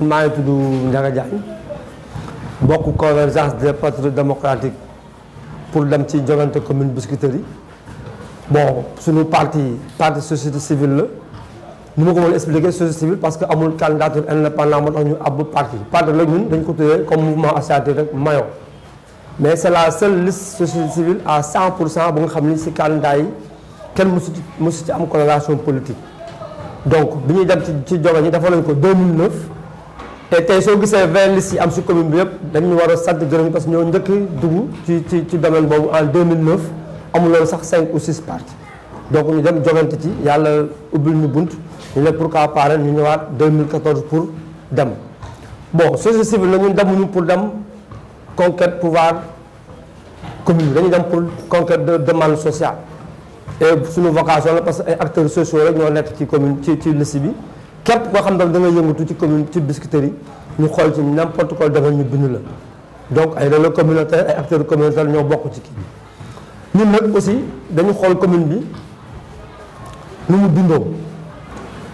maa ngi tudd Ndiaga Diagne bokk convergence des patriotes démocratiques pour dem ci joŋante commune Biscuiterie bon suñu parti parti société civile la ni ma ko mën expliquer société civile parce que amul candidature indépendant moo tax ñu ab parti parti la ñun dañ ko tuddee comme mouvement associatif rek mayo mais c'est la seule liste société civile à 100 pour cent bu nga xam ni si candidat yi kenn mosu ci mosu ci am coloration politique donc bi ñuy dem ci ci joga ñi dafa lañ ko 2009 te tey soo gisee 20 listes yi am si commune bi yëpp dañu war a sant jërëjëf parce que ñoo njëkk dugg ci ci ci domaine boobu en 2009 amuloon sax 5 ou 6 partis donc ñu dem jogante ci yàlla ubbil ñu bunt ñu ne pourquoi pas ren ñu ñëwaat 2014 pour dem bon société civile la ñun demuñu pour dem. conquête pouvoir commune dañu dem pour conquête de demande sociale et suñu vocation la parce que ay acteurs sociaux rek ñoo nekk ci commune ci ci liste bi képp koo xam ne da nga yëngatu ci commune ci biscuiterie yi ñu xool ci n'importe quel domaine ñu bind la donc ay relais communautaire ay acteurs communautaires ñoo bokk ci kii bi ñun nag aussi dañu xool commune bi nu mu bindoo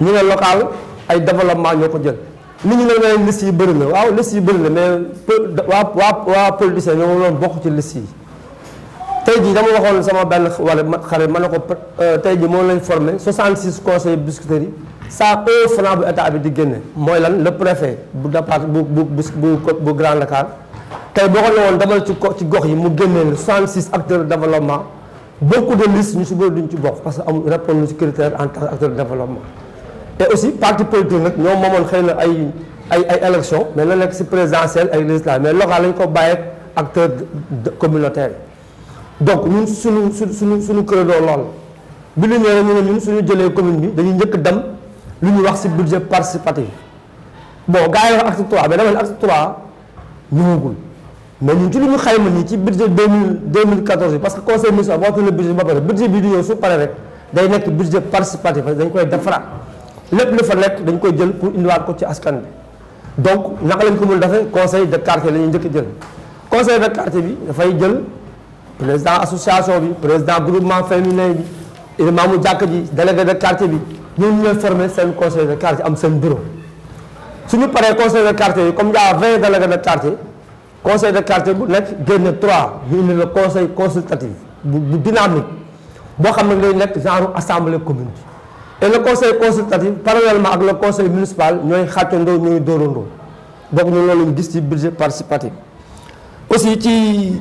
ñu ne local ay développement ñoo ko jël nit ñi nag naan liste yi bëri na waaw liste yi bëri na mais waa waa waa politicien ñoo doon bokk ci liste yi tey jii dama waxoon sama benn wala xarit ma ne ko euh, tey jii moo lañ formé 66 conseillers biscuiterie yi saa un franc bu état bi di génne mooy lan le préfet bu départ bu bu bu bu Grand Dakar tey boo ko ne woon demal ci ci gox yi mu génneel 66 acteurs de développement beaucoup de listes ñu si bëri duñ ci bokk parce que amul répondre si critère en tant qu'acteur de développement te aussi parti politique nag ñoom moomoon xëy na ay ay ay élection mais la nekk si présidentielle ay législative mais local lañ ko bàyyi ak acteur communautaire yi donc ñun suñu su suñu suñu credo lool bi ñu ñëwee ñu ne ñun suñu jëlee commune bi dañuy njëkk dem lu ñu wax si budget participatif bon gars yi wax acte 3 mais dama ne acte 3 ñëwagul mais ñun ci lu ñu xayma nii ci budget deux mille deux mille quatorze bi parce que conseil municipal waxtu na budget ba pare budget bi di ñëw su pare rek day nekk budget participatif dañ koy defaraat lépp lu fa nekk dañ koy jël pour indiwaat ko ci askan bi donc naka lañ ko mën defee conseil de quartier la ñuy njëkk jël conseil de quartier bi dafay jël. président association bi président groupement féminin bi imaamu jàkk ji délégué de quartier bi ñoom ñooy formé seen conseil de quartier am seen bureau suñu paree conseil de quartier yi comme yaa vingt délégué de quartier conseil de quartier bu nekk génne trois ñu indi le conseil consultatif bu bu dynamique boo xam ne day nekk genre assemblée commune bi et le conseil consultatif parallèlement ak le conseil municipal ñooy xàccandoo ñooy dóorandoo donc ñu loolu ñu gis ci budget participatif aussi ci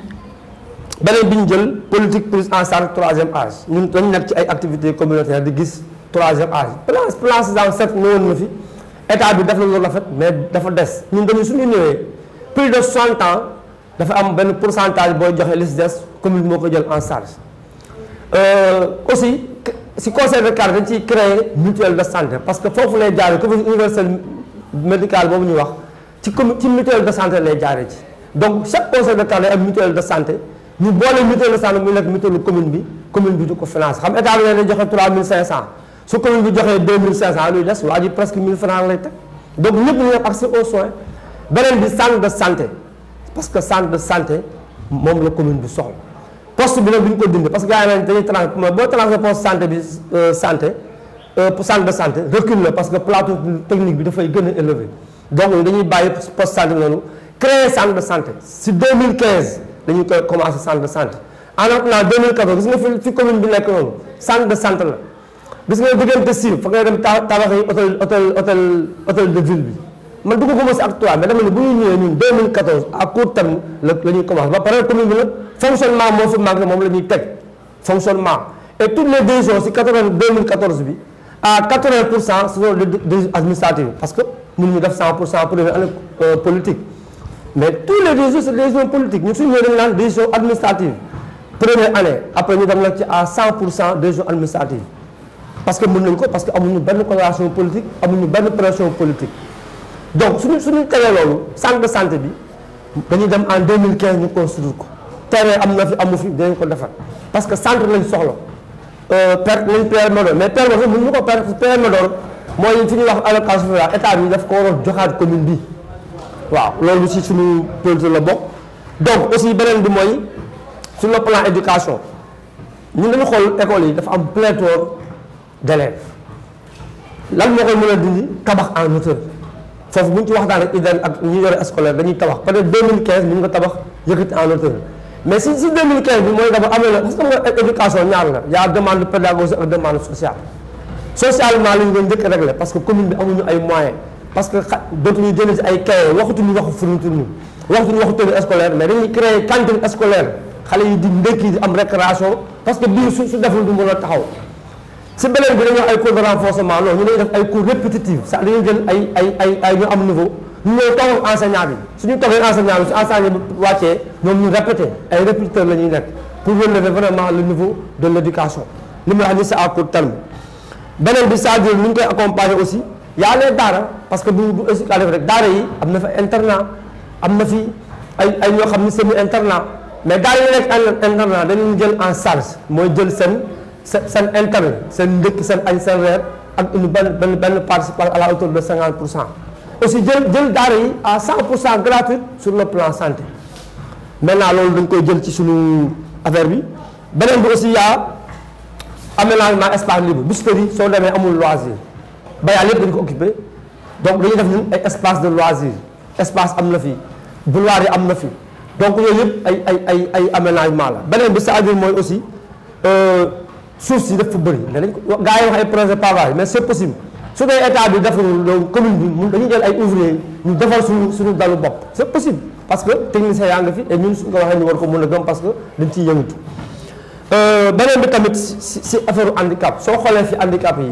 beneen bi ñu jël politique prise en charge troisième âge ñun dañu nekk ci ay activités communautaires di gis troisième âge plan plan Sésame set ñëwoon na fi état bi def na lu rafet mais dafa des ñun dañu suñu ñëwee plus de 60 ans dafa am benn pourcentage booy joxe li si des commune moo ko jël en charge euh, aussi si conseil de quartier dañ ciy créer mutuelle de santé parce que foofu lay jaaree couverture universelle médicale boobu ñuy wax ci commune ci mutuelle de santé lay jaaree ci donc chaque conseil de quartier ak mutuelle de santé ñu boole mutuelle de santé mu nekk mutuelle commune bi commune bi du ko finance xam état bi ne day joxe 3500 su commune bi joxee 2500 luy des waa ji presque 1000 francs lay teg donc ñëpp ñu nekk accès aux soins beneen bi centre de santé parce que centre de santé moom la commune bi soxla poste bi nag duñ ko dindi parce que gars yi nag dañuy trans mooy boo transféré poste santé bi santé centre de santé recule la parce que plateau technique bi dafay gën a élevé donc ñu dañuy bàyyi poste santé noonu créer centre de santé si 2015 dañu koy commencé centre de santé en attendant 2014 gis nga fi fi commune bi nekk noonu centre de santé la gis nga diggante Sire fa ngay dem ta tabax yi hôtel hôtel hôtel hôtel de ville bi man dugg ko ma si ak toi mais dama ne bu ñu ñëwee ñun 2014 à court terme la la ñuy commencé ba pare commune bi nag fonctionnement moo fi manqué moom la ñuy teg. fonctionnement et toutes les décisions si 80 2014 bi à 80 pour cent ce sont des décisions administratives parce que mënuñu def 100 pour cent première année euh, politique mais tous les décisions c'est des décisions politiques ñun suñu ñëwee dañu naan décision administrative première année après ñu dem nag ci à 100 pour cent décision administrative parce que mën nañ ko parce que amuñu benn coopération politique amuñu benn pression politique donc suñu suñu tegee loolu centre de santé bi dañuy dem en 2015 ñu construire ko terrain am na fi amu fi dinañ ko defar parce que centre lañ soxla euh, perte nañ Pierre Médor mais Pierre Médor mënuñu ko perte Pierre Médor mooy fi ñuy wax allocation familiale état bi daf ko waroon joxaat commune bi waaw loolu ci suñu politique la bokk donc aussi beneen bi mooy sur le plan éducation ñun dañu xool école yi dafa am pléthore d'élèves lan moo koy mën a dindi tabax en hauteur foofu bu ñu ci waxtaan ak IDEN ak ñu yore scolaire dañuy tabax peut-être 2015 mun nga tabax yëkkati en hauteur mais si si 2015 bi mooy dafa amee la parce que nga éducation ñaar la y a demande pédagogique ak demande sociale socialement la ñu doon njëkk réglé parce que commune bi amuñu ay moyens parce que xa dootuñu jënd si ay cahier waxatuñu waxu fourniture ñu waxatuñu waxu tenue scolaire mais dañuy créer cantine scolaire xale yi di ndékki di am récréation parce que biir su su deful du mën a taxaw si beneen bi dañoo ay cours de renforcement non ñu dañuy def ay cours répétitifs ça dañuy jël ay ay ay ay ñu am niveau ñu ñëw toog ak enseignant bi suñu toog ak enseignant bi su enseignant bi wàccee ñoom ñu répété ay répétiteurs la ñuy nekk pour relever vraiment le niveau de l' éducation li ma wax ni c'est à court terme beneen bi c'est-à-dire ñu ngi koy accompagner aussi y a les daara parce que du du éducatif rek daara yi am na fa internat am na fi ay ay ñoo xam ne semi internat mais daara yi nekk en internat dañu jël en charge mooy jël seen seen seen interne seen ndëkk seen añ seen reer ak une benn benn benn participation à la hauteur de 50 pour cent aussi jël jël daara yi à 100 pour cent gratuite sur le plan santé maintenant loolu dañ koy jël ci suñu affaire bi beneen bi aussi yaa aménagement espace libre bisteri soo demee amul loisir bayaal yëpp dañu ko occupé donc dañuy def ñun ay espace de loisir espace am na fi boulevard yi am na fi donc yooyu yëpp ay ay ay ay aménagement la beneen bi c'est-à-dire mooy aussi euh, suuf si dafa bëri mais dañ ko gars yi wax ay projet pavage mais c'est possible su dee état bi defarul loolu commune bi mun dañuy jël ay ouvrier ñu defar suñu suñu dalu bopp c'est possible parce que technicien yaa ngi fi et ñun suñu ko waxee ñu war ko mën a gëm parce que dañ ciy yëngatu euh, beneen bi tamit si si affaire handicap soo xoolee fi handicap yi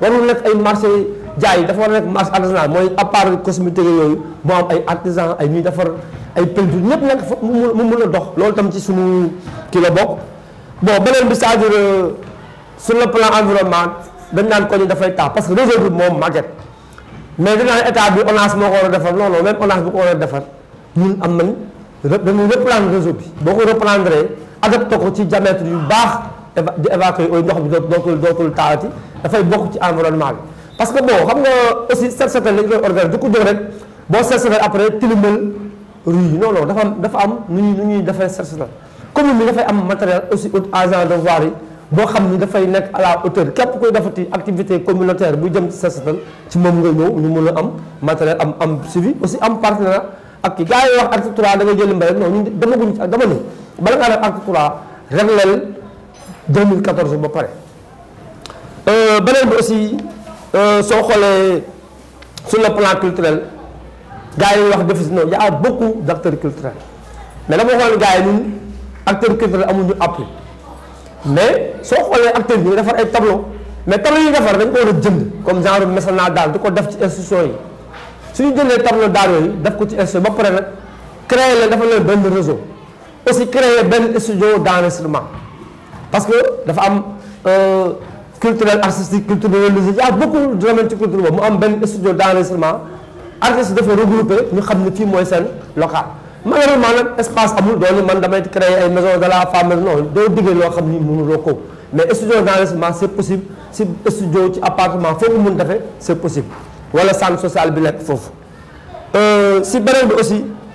warul nekk ay marché jaay dafa war a nekk marché artisanal mooy à part cosmétique yooyu moo am ay artisan ay ñuy defar ay peinture ñëpp nekk fa mu mu mun a dox loolu tam ci suñu kii la bokk bon beneen bi c'est-à-dire euh, sur le plan environnement dañ naan ko ni dafay taa parce que réseau bi moom màgget mais dinaa état bi ONAS moo ko war a defar non non même ONAS bu ko war a defar ñun am nañ dañuy reprendre réseau bi boo ko reprendre adapté ko ci diamètre yu baax di évacuer ooy ndox bi dootul dootul taalati dafay bokk ci environnement bi parce que bon xam nga aussi set setal lañ koy organiser du ko jóg rek boo set setal après tilimal rue yi non non dafa am dafa am nu ñuy nu ñuy defee set setal commune bi dafay am matériel aussi ut agent de voirie boo xam ni dafay nekk à la hauteur képp koy defati activité communautaire bu jëm ci sa setal ci moom nga ñëw ñu mun a am matériel am am suivi aussi am partenaire ak ki gars yi wax acte 3 da nga jël mbay non ñun demaguñ ci dama ni bala ngaa def acte 3 régleel 2014 ba pare beneen bi aussi soo xoolee sur le plan culturel gars yi wax déficit non y a beaucoup d' acteurs culturels mais dama xool gars yi ñun acteurs culturels amuñu appui mais soo xoolee acteurs yi ñu defar ay tableau mais tableau yi ñu defar dañ ko war a jënd comme genre mécénat daal di ko def ci institution yi suñu jëndee tableau daal yooyu def ko ci institution ba pare nag créer leen dafa leen benn réseau aussi créer benn studio d'enregistrement parce que dafa am euh, culturel artistique culturel religieux y a beaucoup de domaines ci culture boobu mu am benn studio d'enregistrement artiste dafa regroupé ñu xam ne fii mooy seen local malheureusement nag espace amul doon man damay créer ay maison de la femme non doo diggee loo xam ni mënuloo ko mais studio d'enregistrement c'est possible si studio ci appartement foofu mun defee c'est possible wala centre social bi nekk foofu si beneen bi aussi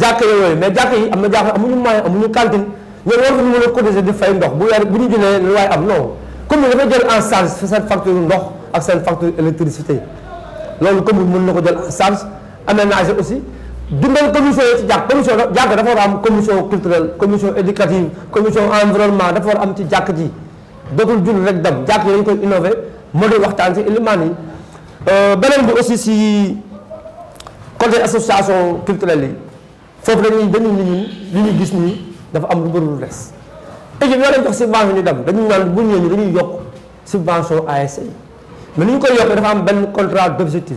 jàkk yooyu mais jàkk yi am na jàkk amuñu moyen amuñu cantine ñoom war nañu mën a cotiser di fay ndox bu weer bu ñu jëlee lu waay am non commune dafa jël en charge seen facture ndox ak seen facture électricité loolu commune mën na ko jël en charge aménager aussi dundal commission yi ci jàkk commission jàkk dafa war a am commission culturelle commission éducative commission environnement dafa war a am ci jàkk ji dootul jul rek dem jàkk yi dañ koy innové moo di waxtaan ci ilimaan yi Euh, beneen bi aussi si côté association culturelle yi foofu dañuy dañu nit ñi li ñu gis nii dafa am lu bëri lu des équipe yoo leen jox subvention ñu dem dañu naan bu ñëwee ñu dañuy yokk subvention ASC yi mais ni ñu koy yokkee dafa am benn contrat d' objectif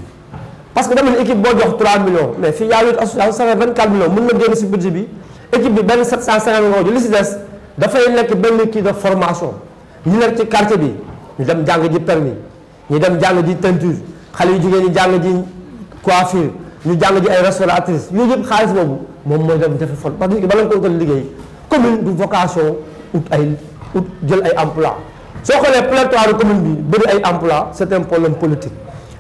parce que dama ne équipe boo jox 3 millions mais fii yaa ngi association ça fait 24 millions mën na génn si budget bi équipe bi benn 750 millions ji li si des dafay nekk benn kii de formation ñu nekk ci quartier bi ñu dem jàng ji permis ñu dem jàng ji teinture xale yu jigéen ñi jàng ji coiffure ñu jàng ji ay restauratrice yooyu yëpp xaalis boobu moom mooy dem defi fon parce que bala nga ko utal liggéey commune du vocation ut ay ut jël ay emploi soo xoolee pléthore commune bi bëri ay emploi c'est un problème politique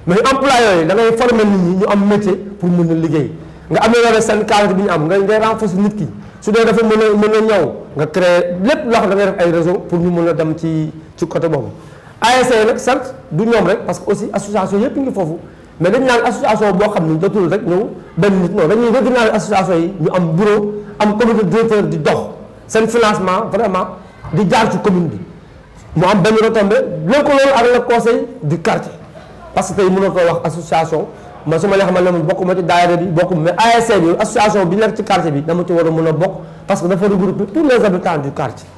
mais emploi yooyu da ngay former nit ñi ñu am métier pour mën a liggéey nga améliorer seen cadre bi ñu am nga ngay renforcer nit ki su dee dafa mën a mën a ñëw nga créer lépp loo xam da ngay def ay réseau pour ñu mën a dem ci ci côté boobu ASC yi nag sant du ñoom rek parce que aussi association yëpp ngi foofu mais dañ naan association boo xam ni dootul rek ñëw benn nit non dañuy régional association yi ñu am bureau am comité directeur di dox seen financement vraiment di jaar ci commune bi mu am benn retombée lëkkaloo ak le conseil du quartier parce que tey mënoo ko wax association man su ma la xamal ne bokk ma ci daayira bi bokk mais ASC bi association bi nekk ci quartier bi dama ci war a mën a bokk parce que dafa regrouper tous les habitants du quartier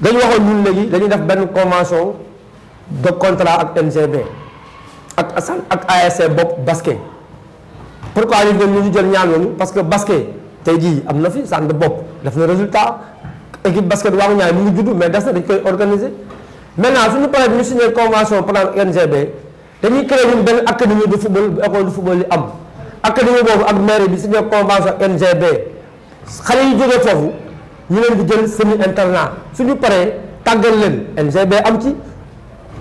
dañu waxoon ñun léegi dañuy def benn convention de contrat ak NGB ak asan ak ASC bopp basket pourquoi ñu jël ñu jël ñaar ñooñu parce que basket tey jii am na fi centre de bopp def na résultat équipe basket waagu ñaay mu ngi judd mais des na dañ koy organiser maintenant suñu paree bi ñu signé convention plan NGB dañuy créé ñun benn académie de football bu école de football yi am académie boobu ak maire bi signé convention ak NGB xale yi jógee foofu ñu leen di jël semi internat suñu paree tàggal leen NGB am ci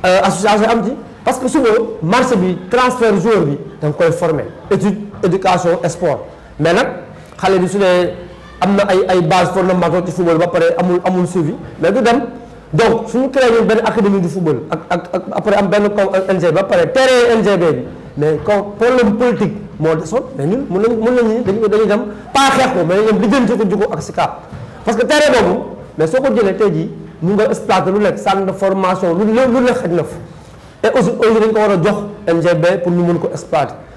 association am ci parce que suba marché bi transfert joueur bi da nga koy former étude éducation sport mais nag xale bi su dee am na ay ay base fondamentaux ci football ba pare amul amul suivi mais du dem donc suñu créé ñun benn académie du football ak ak ak après am benn com NGB ba pare terrain NGB bi mais comme problème politique moo desoon mais ñun mën nañu mën nañu dañu dañuy dem pas xeex ko mais dañuy dem lijjanti ko jikko ak SICAP parce que terrain boobu mais soo ko jëlee tey jii mun nga exploiter lu nekk centre de formation lu ne lu ne xaj na fa et aussi aussi dañ ko war a jox NGB pour ñu mën ko exploiter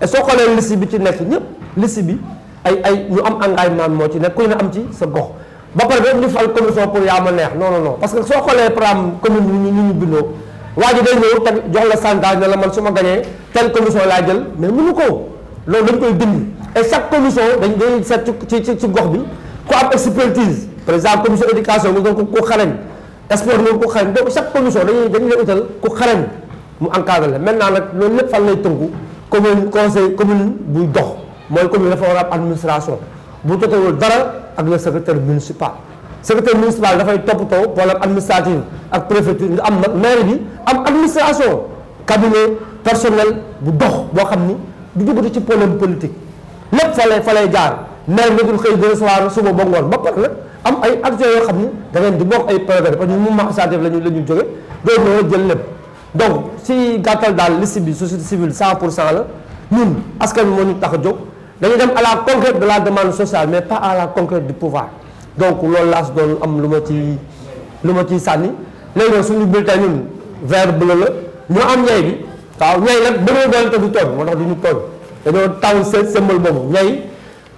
et soo xoolee liste bi ci nekk ñëpp liste bi ay ay ñu am engagement moo ci nekk ku ne am ci sa gox ba pare rek ñu fal commission pour yaa ma neex non non non parce que soo xoolee programme commune bi ñu ñu bindoo waa ji day ñëw teg jox la santage ne la man su ma gañee telle commission laa jël mais mënu ko loolu dañ koy dindi et chaque commission dañ day seet ci ci ci gox bi ku am expertise par exemple commission éducation nga gën ko ku xarañ sport moom ku xarañ donc chaque commission dañuy dañu lay utal ku xarañ mu encadré la maintenant nag loolu lépp fan lay tënku commune conseil commune buy dox mooy commune dafa war a am administration bu totewul dara ak le secrétaire municipal secrétaire municipal dafay toppatoo problème administratif ak préfecture nga am nag maire bi am administration cabinet personnel bu dox boo xam ni du duggatu ci problème politique lépp fa lay fa lay jaar maire bi dul xëy di recevoir suba ba ngoon ba pare nag am ay actions yoo xam ni da ngeen di bokk ay projet parce que ñun mouvement associatif la ñu la ñu jóge doo ñëw jël lépp donc si gàttal daal liste bi société civile 100 pour cent la ñun askan bi moo ñu tax a jóg dañu dem à la conquête de la demande sociale mais pas à la conquête du pouvoir donc loolu laa si doon am lu ma ci lu ma ciy sànni léegi nag suñu bulletin ñun vert bleu la ñu am ñay bi waaw ñay nag bëgg na doon te du tooñ moo tax du ñu tooñ dañoo taw seen symbole boobu ñay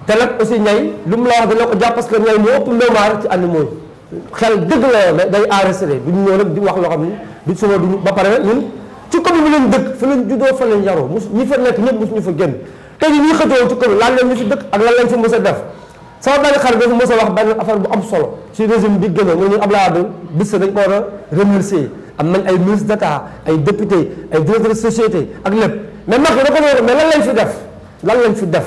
te nag aussi ñay lu mu la wax dana ko jàpp parce que ñay moo ëpp mémoire ci animaux yi xel dëgg la yoon day enregistré du ñu ñëw rek di wax loo xam ni du suma du ba pare nag ñun ci commune bi lañ dëkk fa lañ juddoo fa lañ yaroo mus ñi fa nekk ñëpp mus ñu fa génn te ñu ñuy xëtoo ci commune lan lañ ñu fi dëkk ak lan lañ fi mës a def sama benn xarit dafa mës a wax benn affaire bu am solo ci régime bi gën a mooy ñun Abdoulaye Wade bis dañ ko war a remercier am nañ ay ministre d'état ay député ay directeur de société ak lépp mais Macky da ko ne mais lan lañ fi def lan lañ fi def